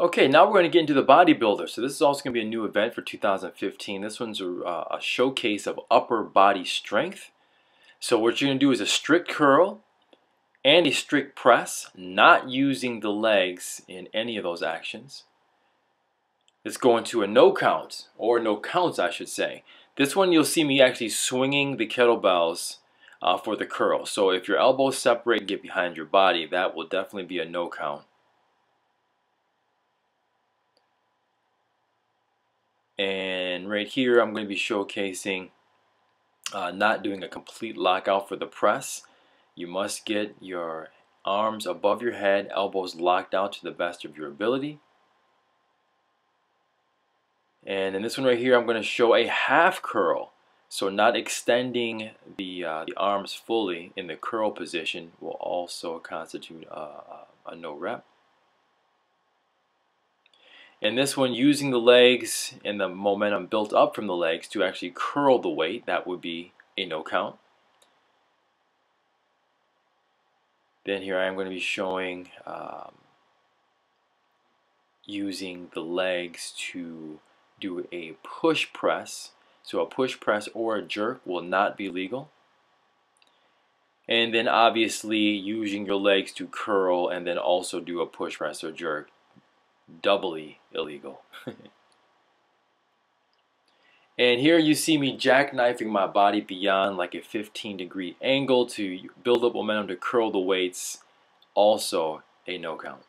Okay, now we're going to get into the bodybuilder. So this is also going to be a new event for 2015. This one's a, uh, a showcase of upper body strength. So what you're going to do is a strict curl and a strict press, not using the legs in any of those actions. It's going to a no count, or no counts I should say. This one you'll see me actually swinging the kettlebells uh, for the curl. So if your elbows separate and get behind your body, that will definitely be a no count. And right here, I'm going to be showcasing uh, not doing a complete lockout for the press. You must get your arms above your head, elbows locked out to the best of your ability. And in this one right here, I'm going to show a half curl. So not extending the, uh, the arms fully in the curl position will also constitute a, a no rep. And this one, using the legs and the momentum built up from the legs to actually curl the weight, that would be a no count. Then here I am going to be showing um, using the legs to do a push press. So a push press or a jerk will not be legal. And then obviously using your legs to curl and then also do a push press or jerk doubly illegal. and here you see me jackknifing my body beyond like a 15 degree angle to build up momentum to curl the weights, also a no count.